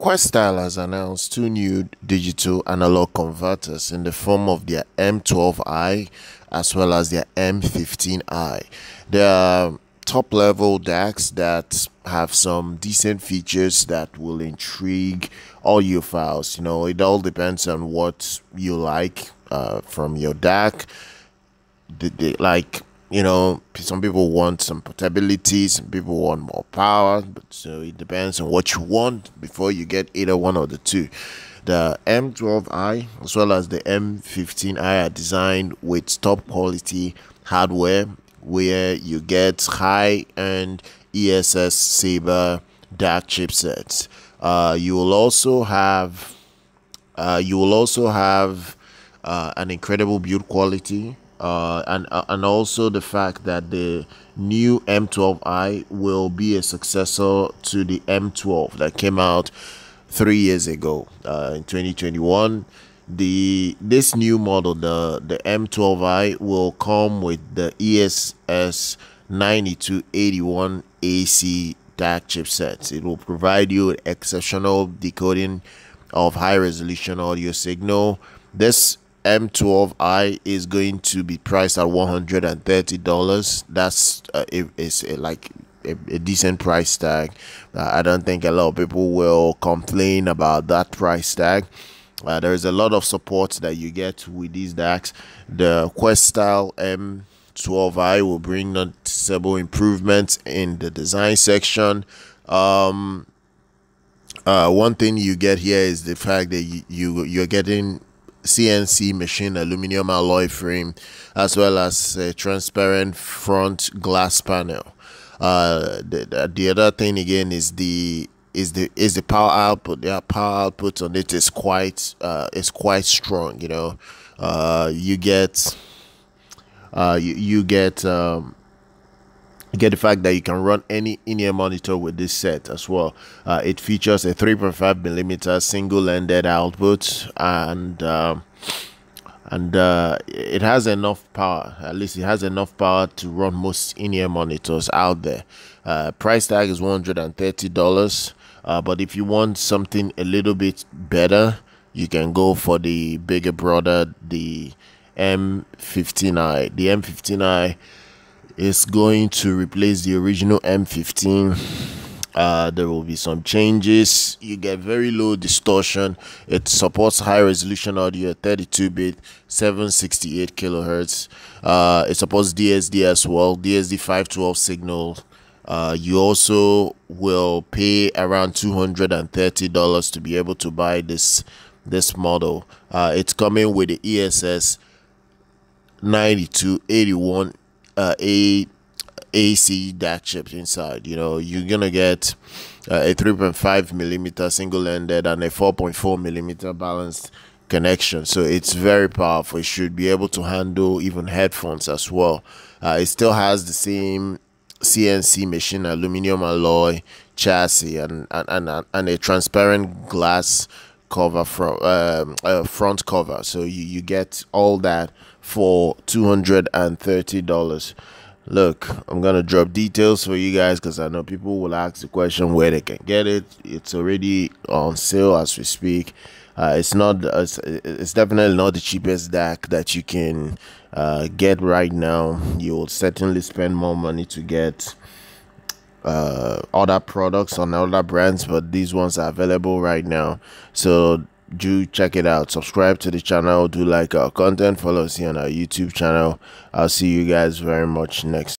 Questyle has announced two new digital analog converters in the form of their M12i as well as their M15i. They are top level DACs that have some decent features that will intrigue all your audiophiles. You know, it all depends on what you like uh, from your DAC. The, the, like you know some people want some portability some people want more power but so it depends on what you want before you get either one or the two. The m12i as well as the m15i are designed with top quality hardware where you get high-end ess Sabre DAC chipsets. Uh, you will also have uh, you will also have uh, an incredible build quality uh, and uh, and also the fact that the new M12i will be a successor to the M12 that came out three years ago uh, in 2021. The this new model, the the M12i, will come with the ESS 9281 AC DAC chipsets. It will provide you with exceptional decoding of high resolution audio signal. This M12i is going to be priced at $130. That's uh, it's a, like a, a, decent price tag. Uh, I don't think a lot of people will complain about that price tag. Uh, there is a lot of support that you get with these DACs. The Questyle M12i will bring noticeable improvements in the design section. Um, uh, one thing you get here is the fact that you, you you're getting CNC machine aluminum alloy frame as well as a transparent front glass panel. Uh, the, the other thing again is the is the is the power output. The power output on it is quite uh, is quite strong. You know, uh, you get uh, you, you get um, get the fact that you can run any in-ear monitor with this set as well. Uh, it features a 3.5 millimeter single-ended output and um, and uh, it has enough power. At least it has enough power to run most in-ear monitors out there. Uh, price tag is $130. Uh, but if you want something a little bit better, you can go for the bigger brother, the M15i. The M15i is going to replace the original M15. Uh, there will be some changes. You get very low distortion. It supports high resolution audio 32 bit, 768 kilohertz. Uh, it supports DSD as well, DSD 512 signal. Uh, you also will pay around $230 to be able to buy this this model. Uh, it's coming with the ESS 9281 uh, a AC DAC chip inside. You know, you're gonna get uh, a 3.5 millimeter single-ended and a 4.4 millimeter balanced connection. So it's very powerful. It should be able to handle even headphones as well. Uh, it still has the same CNC machine aluminum alloy chassis and and and, and a transparent glass cover from um, uh, front cover. So you, you get all that for $230 look i'm gonna drop details for you guys because i know people will ask the question where they can get it. It's already on sale as we speak. Uh, it's not it's, it's definitely not the cheapest DAC that you can uh, get right now. You will certainly spend more money to get uh, other products on other brands, but these ones are available right now. So do check it out. Subscribe to the channel. Do like our content. Follow us here on our YouTube channel. I'll see you guys very much next.